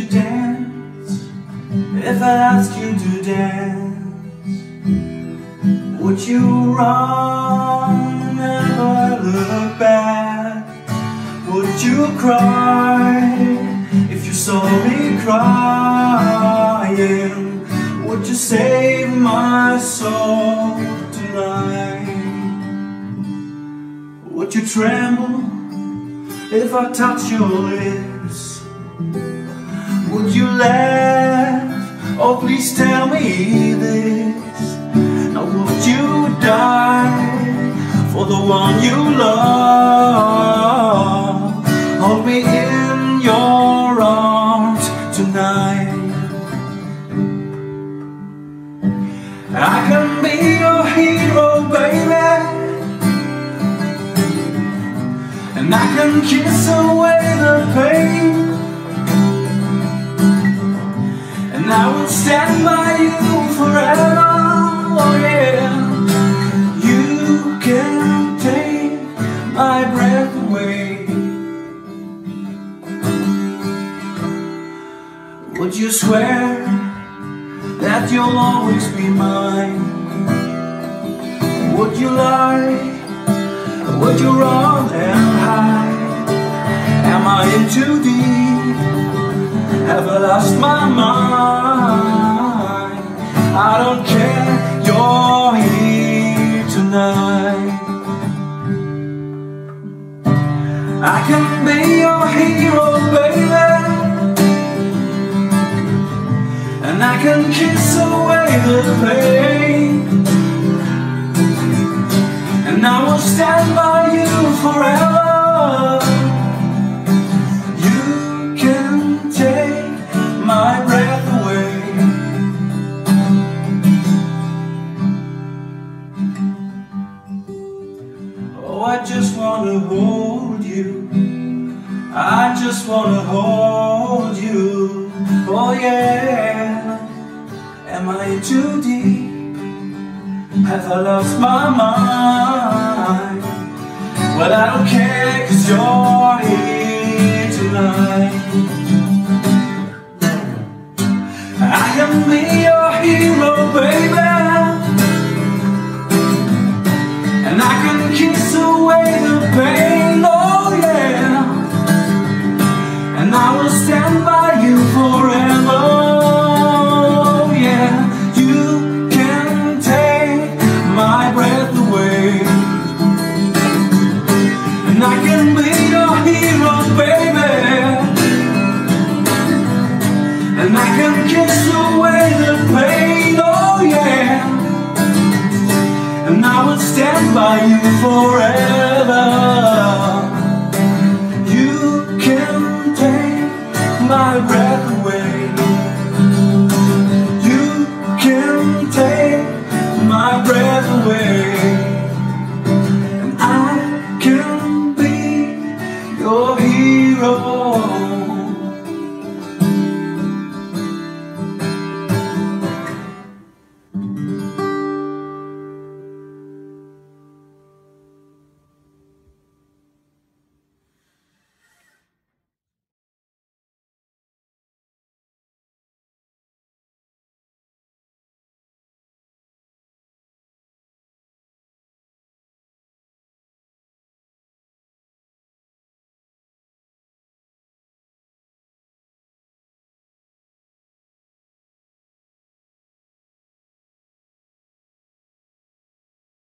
chance if I ask you to dance? Would you run, never look back? Would you cry if you saw me crying? Would you save my soul tonight? Would you tremble if I touch your lips? Would you laugh? Oh, please tell me this. Now, would you die for the one you love? Hold me in your arms tonight. I can be your hero, baby. And I can kiss away the pain I will stand by you forever Oh yeah You can take my breath away Would you swear that you'll always be mine? Would you lie? Would you run and hide? Am I in too deep? Have I lost my mind? I can be your hero, baby. And I can kiss away the pain. And I will stand by you forever. You can take my breath away. Oh, I just wanna hold you. I just wanna hold you. Oh yeah. Am I too deep? Have I lost my mind? Well, I don't care cause you're here tonight. I am be your hero, baby. And I can kiss away the pain, I will stand by you forever